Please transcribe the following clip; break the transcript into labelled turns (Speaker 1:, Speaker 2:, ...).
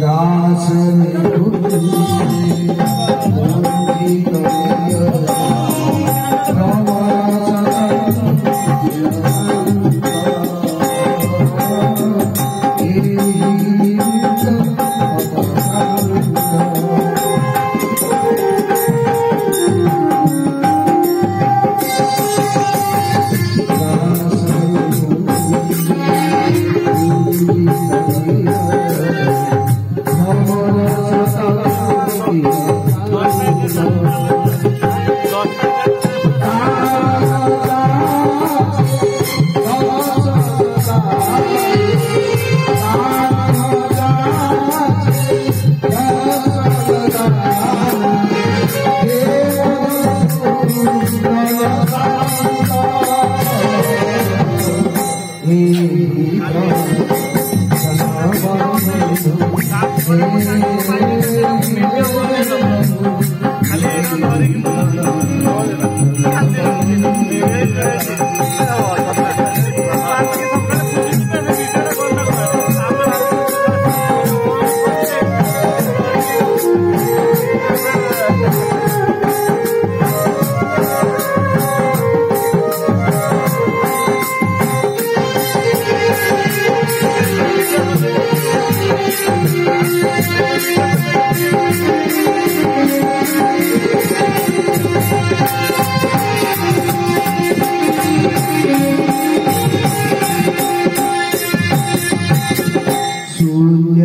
Speaker 1: بلاشن ٿو 我都